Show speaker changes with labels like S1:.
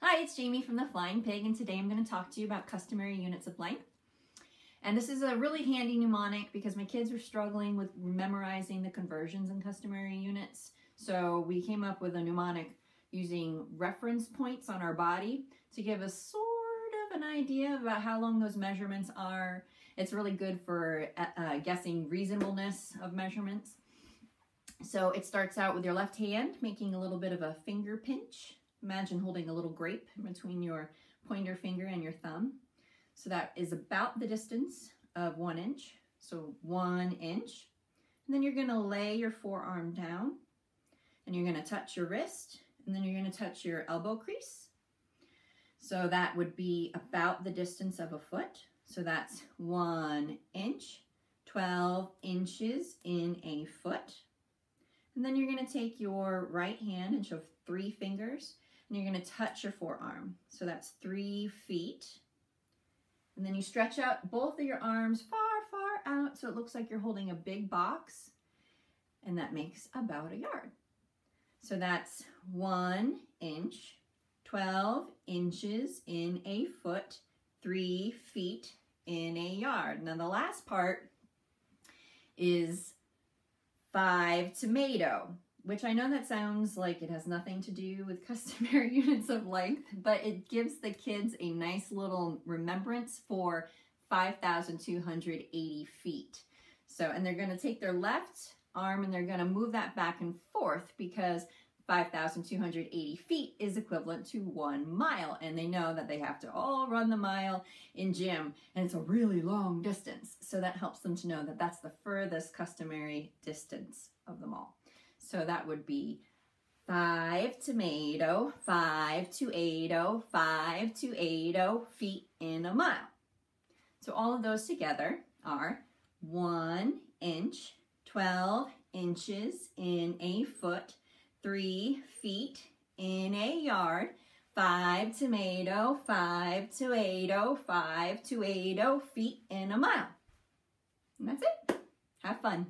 S1: Hi, it's Jamie from the Flying Pig, and today I'm going to talk to you about customary units of length. And this is a really handy mnemonic because my kids were struggling with memorizing the conversions in customary units. So we came up with a mnemonic using reference points on our body to give us sort of an idea about how long those measurements are. It's really good for uh, uh guessing reasonableness of measurements. So it starts out with your left hand making a little bit of a finger pinch Imagine holding a little grape between your pointer finger and your thumb. So that is about the distance of one inch. So one inch. And then you're gonna lay your forearm down and you're gonna touch your wrist and then you're gonna touch your elbow crease. So that would be about the distance of a foot. So that's one inch, 12 inches in a foot. And then you're gonna take your right hand and show three fingers and you're gonna touch your forearm. So that's three feet. And then you stretch out both of your arms far, far out so it looks like you're holding a big box. And that makes about a yard. So that's one inch, 12 inches in a foot, three feet in a yard. Now the last part is five tomato which I know that sounds like it has nothing to do with customary units of length, but it gives the kids a nice little remembrance for 5,280 feet. So, and they're going to take their left arm and they're going to move that back and forth because 5,280 feet is equivalent to one mile. And they know that they have to all run the mile in gym and it's a really long distance. So that helps them to know that that's the furthest customary distance of them all. So that would be five tomato, five to eight oh, five to eight oh feet in a mile. So all of those together are one inch, 12 inches in a foot, three feet in a yard, five tomato, five to eight oh, five to eight oh feet in a mile. And that's it. Have fun.